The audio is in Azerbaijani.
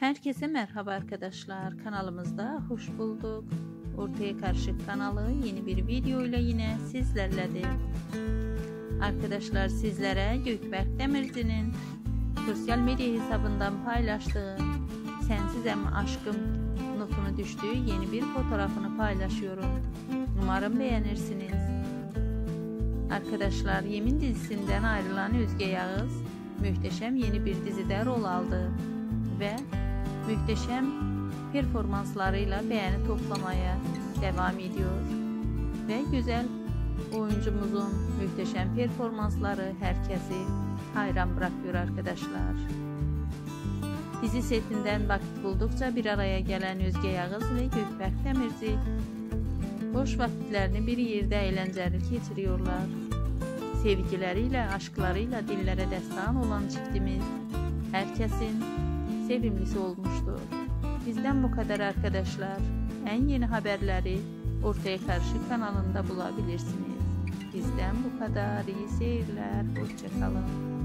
Herkese merhaba arkadaşlar. Kanalımızda hoş bulduk. Ortaya Karışık kanalı yeni bir video ile yine sizlerledir. Arkadaşlar sizlere Gökberk Demirci'nin sosyal medya hesabından paylaştığı Sensiz Ama Aşkım notunu düştüğü yeni bir fotoğrafını paylaşıyorum. Umarım beğenirsiniz. Arkadaşlar Yemin dizisinden ayrılan Özge Yağız muhteşem yeni bir dizide rol aldı ve muhteşem performanslarıyla beğeni toplamaya devam ediyor. Ve güzel oyuncumuzun muhteşem performansları herkesi hayran bırakıyor arkadaşlar. Dizi setinden vakit buldukça bir araya gelen Özge Yağız ve Gökberk Demirci boş vakitlerini bir yerde eğlenceli geçiriyorlar. Sevgileriyle, aşklarıyla dillere destan olan çiftimiz herkesin sevimlisi olmuştur. Bizden bu kadar arkadaşlar. En yeni haberleri Ortaya Karşı kanalında bulabilirsiniz. Bizden bu kadar. İyi seyirler. Hoşçakalın.